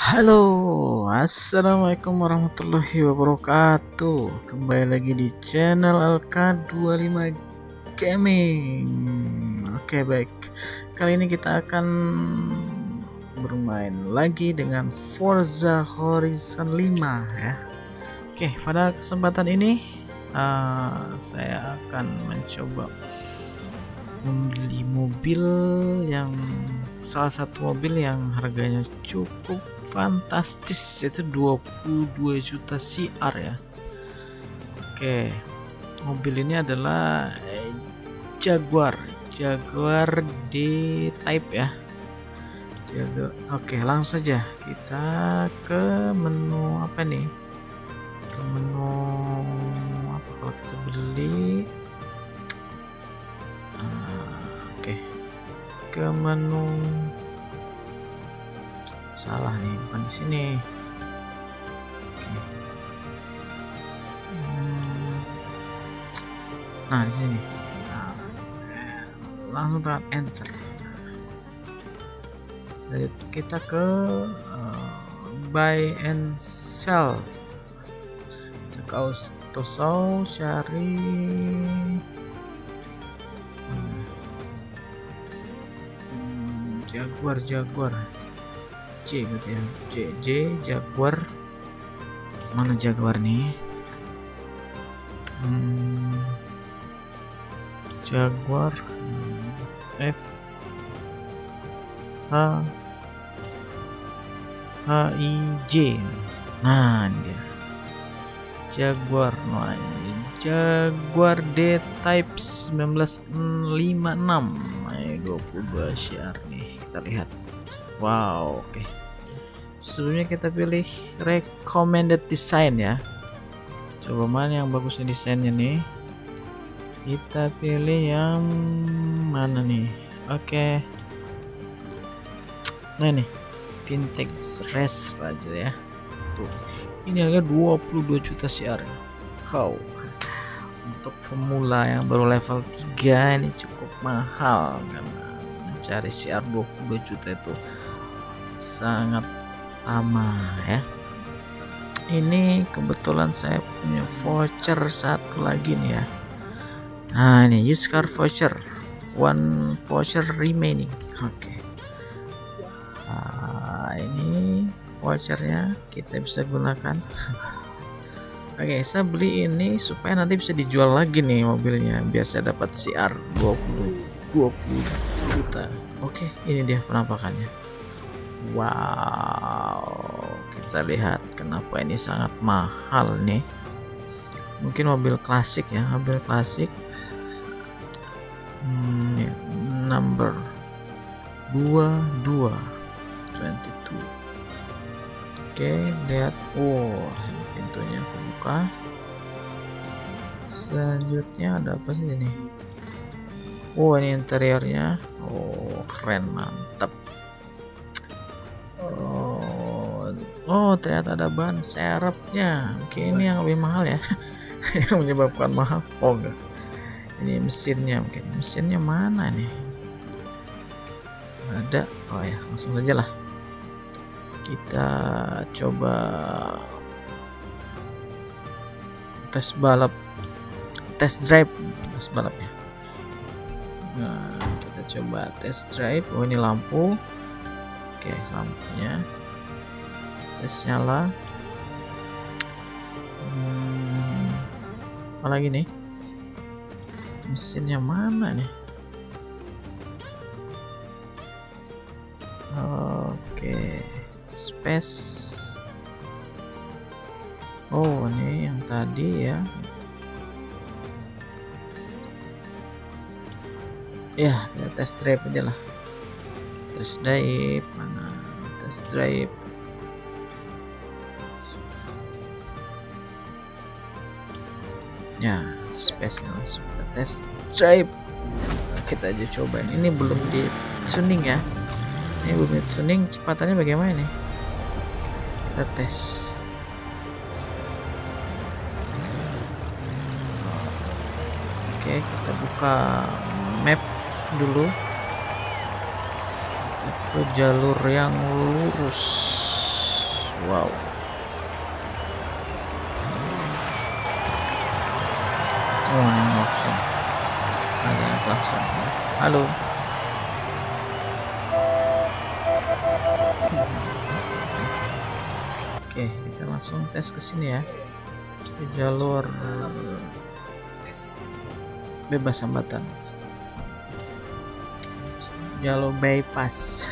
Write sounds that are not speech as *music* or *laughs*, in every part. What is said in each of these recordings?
Halo, assalamualaikum warahmatullahi wabarakatuh. Kembali lagi di channel LK25 Gaming. Oke, baik. Kali ini kita akan bermain lagi dengan Forza Horizon 5 ya. Oke, pada kesempatan ini uh, saya akan mencoba membeli mobil yang salah satu mobil yang harganya cukup fantastis yaitu 22 juta CR ya. Oke mobil ini adalah eh, Jaguar Jaguar D Type ya. Jaga Oke langsung saja kita ke menu apa nih? Ke menu apa kalau kita beli ke menu. Salah nih bukan di sini. Nah di sini. Nah, langsung tekan enter. Jadi kita ke uh, buy and sell. Kita ke auto cari Jaguar Jaguar. C berarti ya. J J Jaguar. Mana Jaguar nih? Hmm, Jaguar F H H I J. Nah dia. Jaguar nah ini Jaguar D Type 1956 22 share nih kita lihat wow oke. Okay. sebelumnya kita pilih recommended design ya. Coba mana yang bagusnya desainnya nih? Kita pilih yang mana nih? Oke. Okay. nah ini vintage race aja ya. Tuh ini harga 22 juta CR wow. Untuk pemula yang baru level 3 ini cukup mahal karena mencari CR 22 juta itu sangat lama ya. Ini kebetulan saya punya voucher satu lagi nih ya. Nah ini use car voucher. One voucher remaining. Oke. Okay. nah, ini vouchernya kita bisa gunakan. *laughs* Oke, okay, saya beli ini supaya nanti bisa dijual lagi nih mobilnya biar saya dapat CR 20 20 juta. Oke, ini dia penampakannya. Wow, kita lihat kenapa ini sangat mahal nih. Mungkin mobil klasik ya, mobil klasik. Hmm, ya, number 22 22. Oke, lihat. Oh, pintunya buka selanjutnya ada apa sih ini oh ini interiornya. Oh keren mantap oh oh ternyata ada ban serepnya. Oke ini yang lebih mahal ya. *laughs* Yang menyebabkan mahal. Oh enggak. Ini mesinnya. Mungkin mesinnya mana nih ada. Oh ya langsung saja lah. Kita coba tes balap. Tes drive. Tes balap ya nah kita coba tes drive. Oh ini lampu. Oke lampunya. Tes nyala. Hmm, apa lagi nih? Mesinnya mana nih? Oke space. Oh ini yang tadi ya ya kita test drive aja lah. Test drive mana? Test drive. Ya space langsung test drive. Kita aja cobain. Ini belum di tuning ya. Ini belum di tuning. Kecepatannya bagaimana nih kita tes Oke, kita buka map dulu. Kita ke jalur yang lurus. wow. Oh ini klakson ada yang klakson halo. Oke kita langsung tes ke sini ya. Ke jalur bebas hambatan jalur bypass.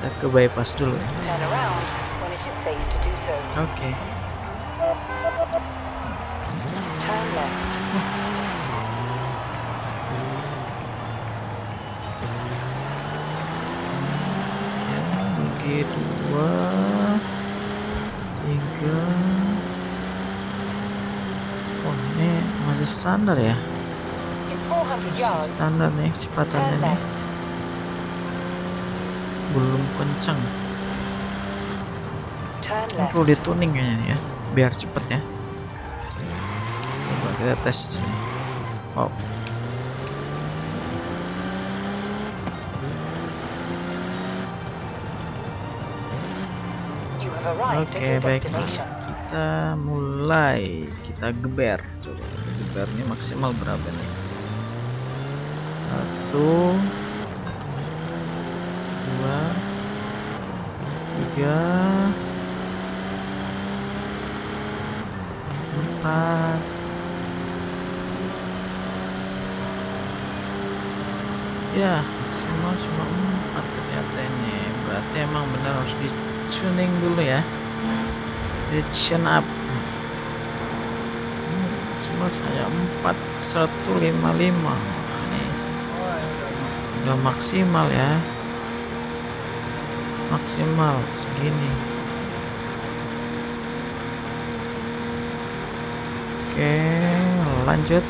Kita ke bypass dulu. Oke. Ya bagi dua tiga. Oh ini masih standar ya In 400 masih yards, standar nih kecepatannya nih belum kencang Ini perlu dituning kayaknya nih ya biar cepet ya. Coba kita tes sini. Wow. Oke baik. kita mulai. Kita geber. Coba kita geber ini maksimal berapa nih satu. Dua. Tiga. Empat. Ya maksimal cuma empat ternyata ini. Berarti emang benar harus di tuning dulu ya. Di tune up. Hmm, cuma saya empat satu lima lima udah maksimal ya. Maksimal segini. Oke lanjut.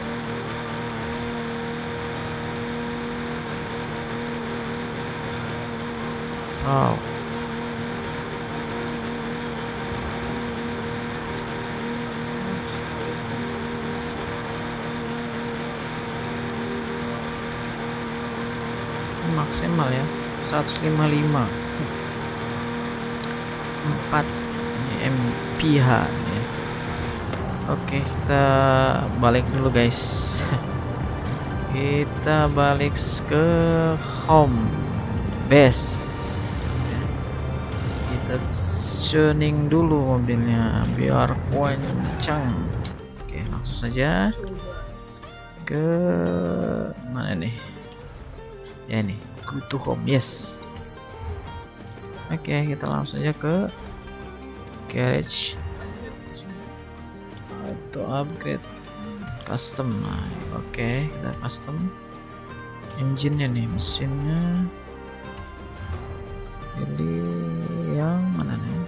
Wow Maksimal ya. 155 4 ini MPH nih. Oke kita balik dulu guys. *laughs* Kita balik ke home base. Kita tuning dulu mobilnya biar kencang oke langsung saja ke mana nih? Ya nih go to home yes. Oke kita langsung aja ke garage. Atau upgrade. Custom nah oke kita custom. Engine nya nih mesinnya. Pilih yang mana nih?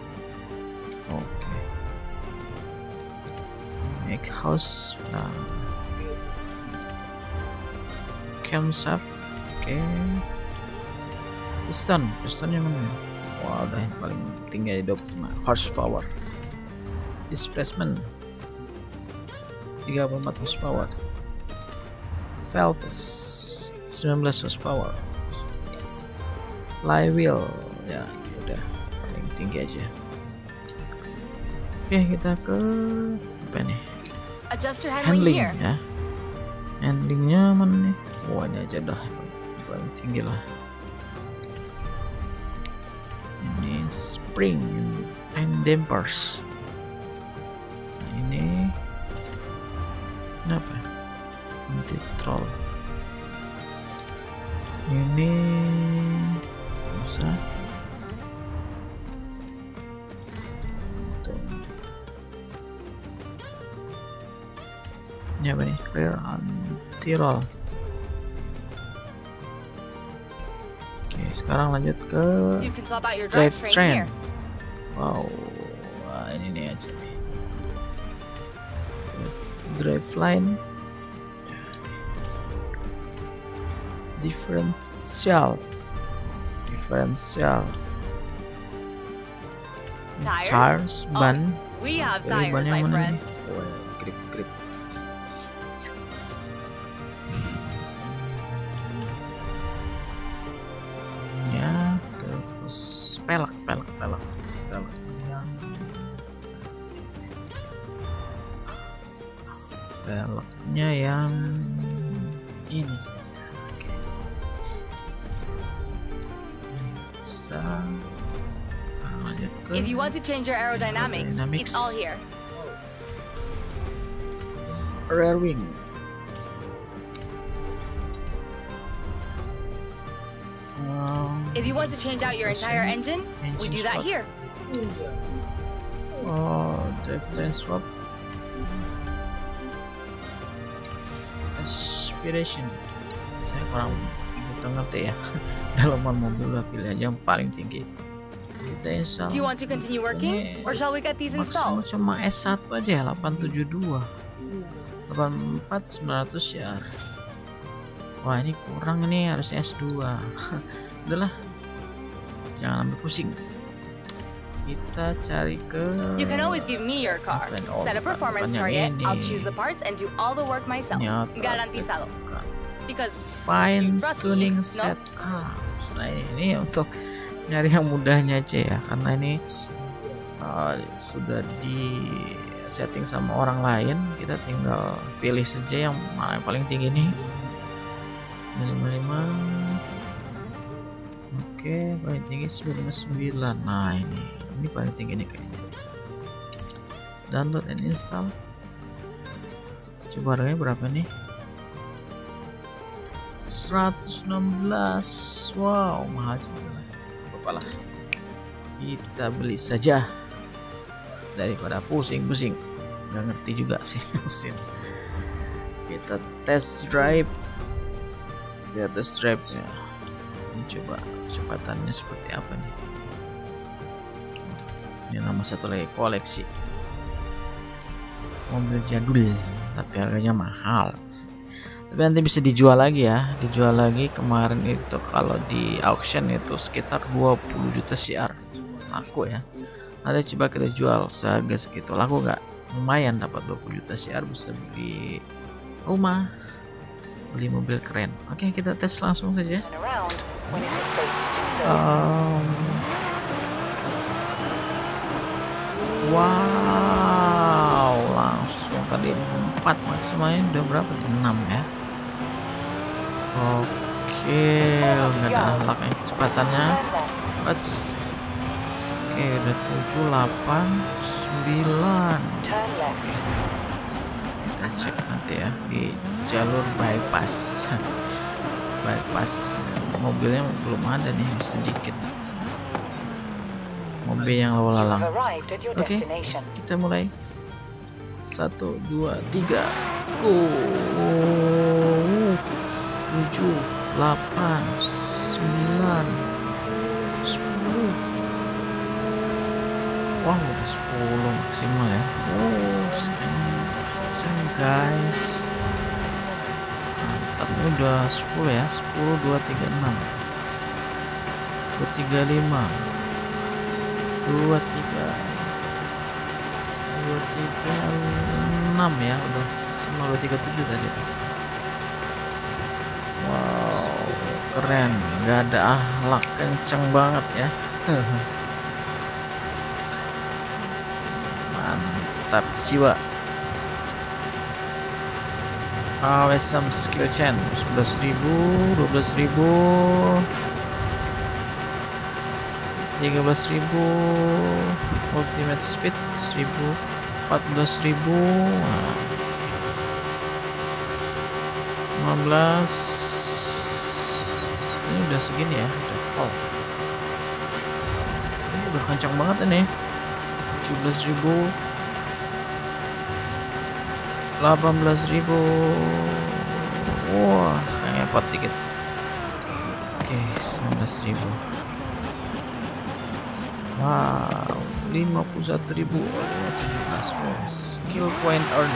Oke. Make house nah. camshaft oke piston pistonnya mana? Nih? wah udah yang paling tinggi di 25 horsepower displacement. 34 horsepower valves 19 horsepower flywheel. Ya udah. Paling tinggi aja. Oke kita ke apa nih? Handling, ya. Handlingnya mana nih? Wah ini aja dah. Paling tinggi lah spring and dampers. Ini apa anti troll. Ini usah. Ini apa nih? Rear anti roll sekarang lanjut ke drive train wow. Wah ini nih aja nih. Drive, line. Differential. Differential. Tires? tires Oh, ban We have Pilih tires, ban yang mana nih? Grip grip to change your aerodynamics, Aerodynamics. it's all here. rear wing Um, If you want to change out your entire engine, we do that here. Oh, drivetrain swap. Aspiration. Saya kurang ngerti ya. *laughs* Dalaman mobil lah pilih aja yang paling tinggi. Kita install. Do you want to continue working, or shall we get these installed? cuma S1 aja ya, 872. 84 900 ya. Wah, ini kurang nih harus S2. *laughs* Udahlah. Jangan ambil pusing. Kita cari ke You can always give me your car. All Set a performance target, I'll choose the parts and do all the work myself. Garantizado. Because fine tuning set ah saya ini untuk nyari yang mudahnya aja ya. Karena ini uh, sudah di setting sama orang lain. Kita tinggal pilih saja yang yang paling tinggi nih. 55 oke paling tinggi 99 nah ini. Ini paling tinggi nih kayaknya. Download and install. Coba harganya berapa nih? 116 wow mahal juga lah apa lah kita beli saja. Daripada pusing-pusing. Nggak ngerti juga sih *laughs* mesin. Kita test drive. Kita test drive ya. Ini coba kecepatannya seperti apa nih? Ini nama satu lagi koleksi. Mobil jadul tapi harganya mahal tapi nanti bisa dijual lagi ya. Dijual lagi kemarin itu kalau di auction itu sekitar 20 juta CR laku ya. Nanti coba kita jual seharga segitu. Laku nggak? Lumayan dapat 20 juta CR bisa beli rumah beli mobil keren. Oke kita tes langsung saja. Um, wow, langsung tadi 4 maksimalnya. Udah berapa? Nih? 6 ya. Oke, nggak ada ahlaknya kecepatannya. Turn left. Cepat. Oke, udah 7, 8, 9. Turn left. Kita cek nanti ya di jalur bypass. *laughs* bypass mobilnya belum ada nih sedikit mobil yang lalu lalang destination. kita mulai satu dua tiga go delapan sembilan sepuluh. Wah udah sepuluh maksimal ya. Oh sayang. Guys. Mantap. Ini udah sepuluh ya. Sepuluh dua tiga enam. Dua tiga lima. Dua tiga. Dua tiga enam ya. Udah dua tiga tujuh tadi keren nggak ada ahlak kenceng banget ya. *laughs* Mantap jiwa. AWSM skill chain 11.000 12.000 13.000 ultimate speed 1000 14.000 Nah. 15 ini udah segini ya. Udah. Full ini udah kencang banget ini. 17.000 18.000 wah kayak pot dikit. Oke 19.000 wow 51.000 oh, 17 wow. skill point earn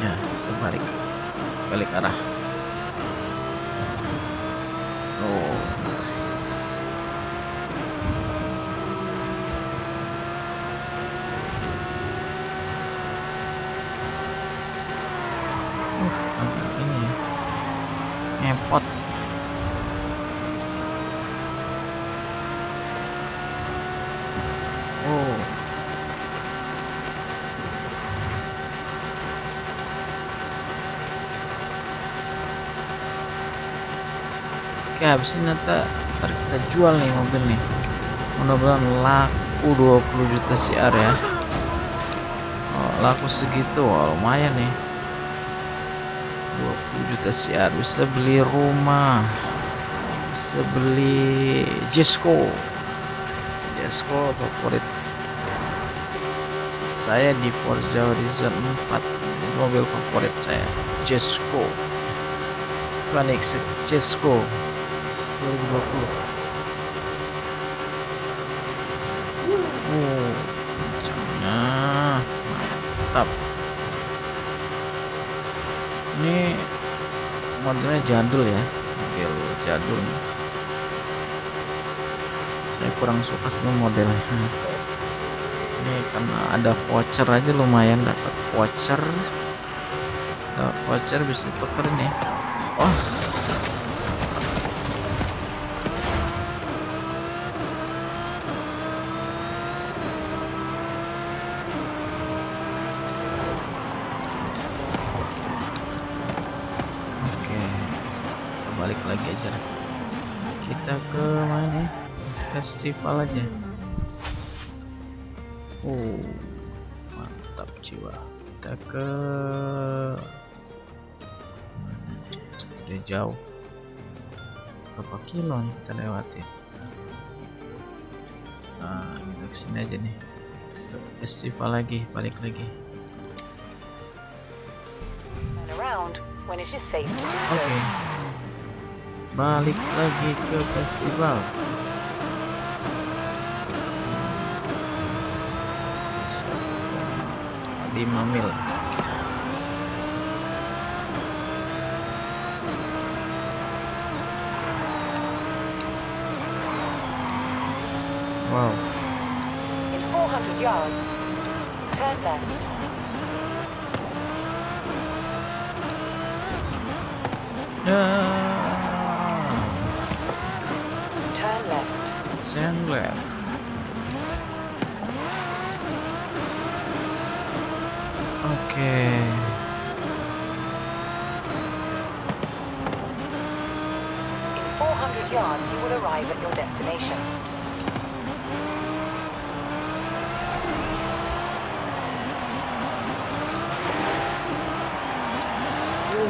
ya terbalik balik arah oh nice uh agak ini ya ngepot oh oke habis ini nanti ntar kita jual nih mobil nih. Mudah-mudahan laku 20 juta CR ya. Oh, laku segitu oh, lumayan nih. 20 juta CR bisa beli rumah bisa beli Jesco. Jesco favorit. Saya di Forza Horizon 4 itu mobil favorit saya Jesco. Koenigsegg Jesco 2020 Oh, kencangnya mantap. Ini modelnya jadul ya, model jadul. Saya kurang suka sama modelnya. Ini karena ada voucher aja lumayan dapat voucher. Dapat voucher bisa tuker nih. Oh, Aja. Oh, mantap jiwa. Kita ke? Udah jauh. Berapa kilo nih kita lewatin? Nah, kita ke sini aja nih. Ke Festival lagi, balik lagi. Oke. Balik lagi ke festival. Lima mil. Wow. In 400 yards, turn left. Ya. Turn left. Turn left. Oke. In 400 yards, you will arrive at your destination. You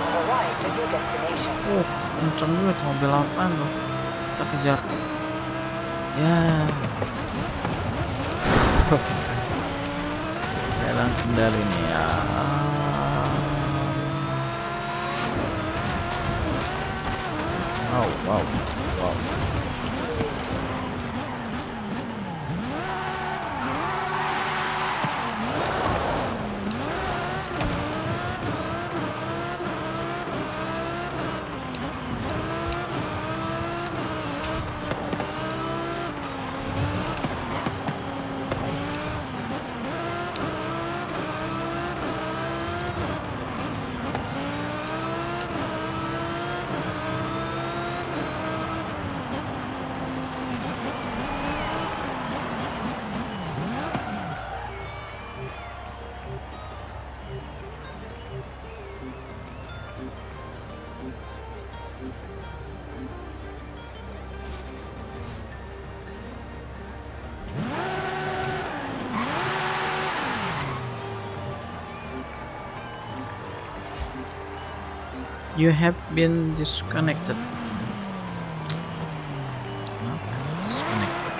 have arrived at your destination. Uh, kenceng mobil apaan loh. Kita kejar. Ya. *laughs* Jalan kendali nih ya. Wow, wow, wow. You have been disconnected. Kenapa? Disconnected.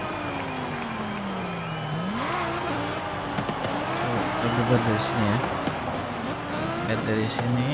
Coba kita bubar dari sini ya. Lihat dari sini.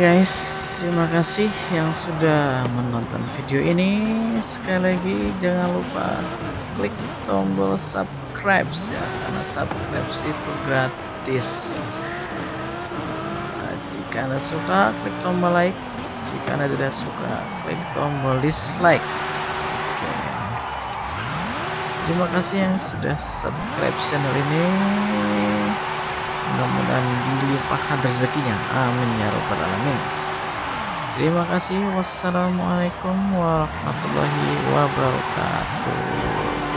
Guys, terima kasih yang sudah menonton video ini. Sekali lagi jangan lupa klik tombol subscribe ya, karena subscribe itu gratis. Nah, jika anda suka, klik tombol like. Jika anda tidak suka, klik tombol dislike. Terima kasih yang sudah subscribe channel ini mudah-mudahan dilimpahkan rezekinya. Amin ya robbal alamin. Terima kasih. Wassalamualaikum warahmatullahi wabarakatuh